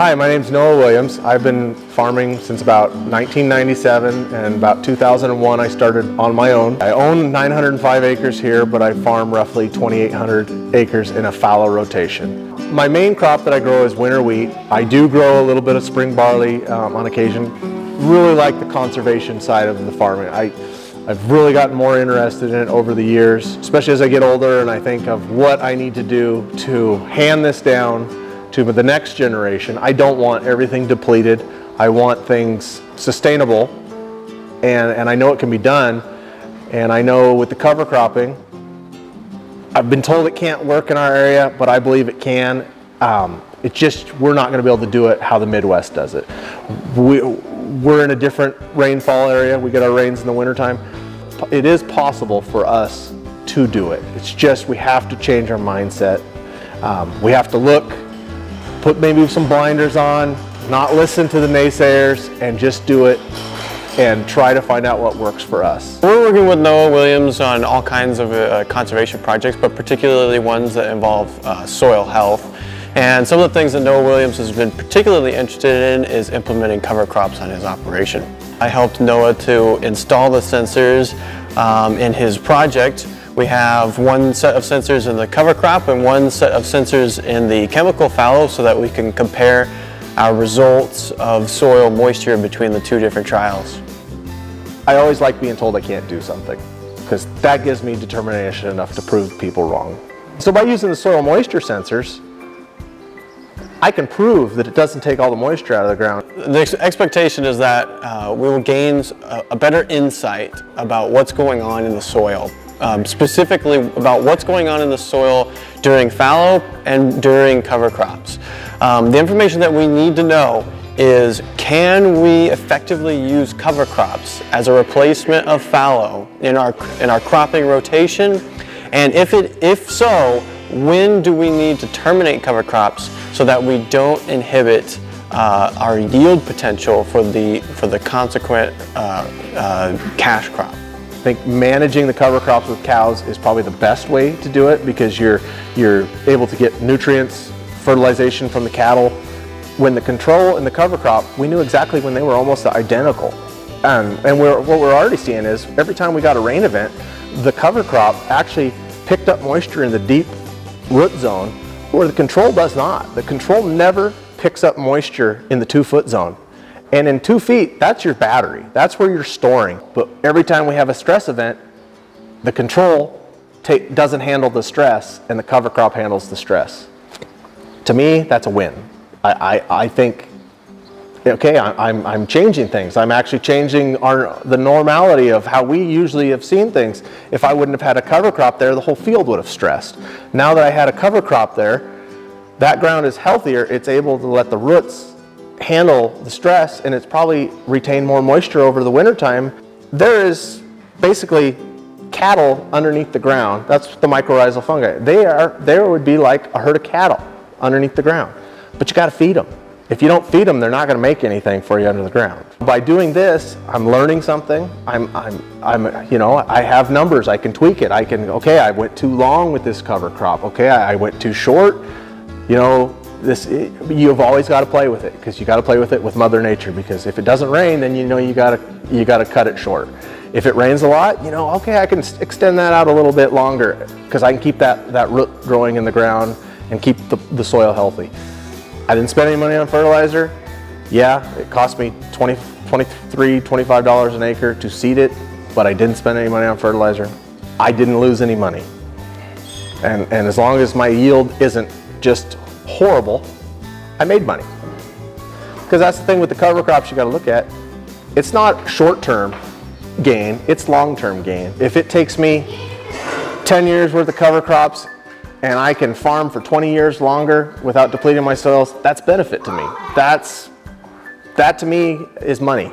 Hi, my name is Noah Williams. I've been farming since about 1997 and about 2001 I started on my own. I own 905 acres here, but I farm roughly 2,800 acres in a fallow rotation. My main crop that I grow is winter wheat. I do grow a little bit of spring barley um, on occasion. Really like the conservation side of the farming. I, I've really gotten more interested in it over the years, especially as I get older and I think of what I need to do to hand this down to the next generation. I don't want everything depleted. I want things sustainable and, and I know it can be done. And I know with the cover cropping, I've been told it can't work in our area, but I believe it can. Um, it's just, we're not gonna be able to do it how the Midwest does it. We, we're in a different rainfall area. We get our rains in the wintertime. It is possible for us to do it. It's just we have to change our mindset. Um, we have to look put maybe some blinders on, not listen to the naysayers, and just do it and try to find out what works for us. We're working with Noah Williams on all kinds of uh, conservation projects, but particularly ones that involve uh, soil health. And some of the things that Noah Williams has been particularly interested in is implementing cover crops on his operation. I helped Noah to install the sensors um, in his project we have one set of sensors in the cover crop and one set of sensors in the chemical fallow so that we can compare our results of soil moisture between the two different trials. I always like being told I can't do something because that gives me determination enough to prove people wrong. So by using the soil moisture sensors, I can prove that it doesn't take all the moisture out of the ground. The expectation is that uh, we will gain a, a better insight about what's going on in the soil um, specifically about what's going on in the soil during fallow and during cover crops. Um, the information that we need to know is can we effectively use cover crops as a replacement of fallow in our, in our cropping rotation? And if, it, if so, when do we need to terminate cover crops so that we don't inhibit uh, our yield potential for the, for the consequent uh, uh, cash crop? I think managing the cover crops with cows is probably the best way to do it because you're, you're able to get nutrients, fertilization from the cattle. When the control and the cover crop, we knew exactly when they were almost identical. Um, and we're, what we're already seeing is every time we got a rain event, the cover crop actually picked up moisture in the deep root zone where the control does not. The control never picks up moisture in the two foot zone. And in two feet, that's your battery. That's where you're storing. But every time we have a stress event, the control doesn't handle the stress and the cover crop handles the stress. To me, that's a win. I, I, I think, okay, I, I'm, I'm changing things. I'm actually changing our, the normality of how we usually have seen things. If I wouldn't have had a cover crop there, the whole field would have stressed. Now that I had a cover crop there, that ground is healthier. It's able to let the roots handle the stress and it's probably retain more moisture over the wintertime, there is basically cattle underneath the ground. That's the mycorrhizal fungi. They are, there would be like a herd of cattle underneath the ground, but you gotta feed them. If you don't feed them, they're not gonna make anything for you under the ground. By doing this, I'm learning something. I'm, I'm, I'm, you know, I have numbers, I can tweak it. I can, okay, I went too long with this cover crop. Okay, I, I went too short. You know, this you've always got to play with it because you got to play with it with mother nature because if it doesn't rain then you know you got to you got to cut it short. If it rains a lot you know okay i can extend that out a little bit longer because i can keep that that root growing in the ground and keep the, the soil healthy. I didn't spend any money on fertilizer. Yeah it cost me 20 23 25 dollars an acre to seed it but i didn't spend any money on fertilizer. I didn't lose any money. And and as long as my yield isn't just horrible, I made money. Because that's the thing with the cover crops you got to look at. It's not short-term gain, it's long-term gain. If it takes me 10 years worth of cover crops and I can farm for 20 years longer without depleting my soils, that's benefit to me. That's, that to me is money.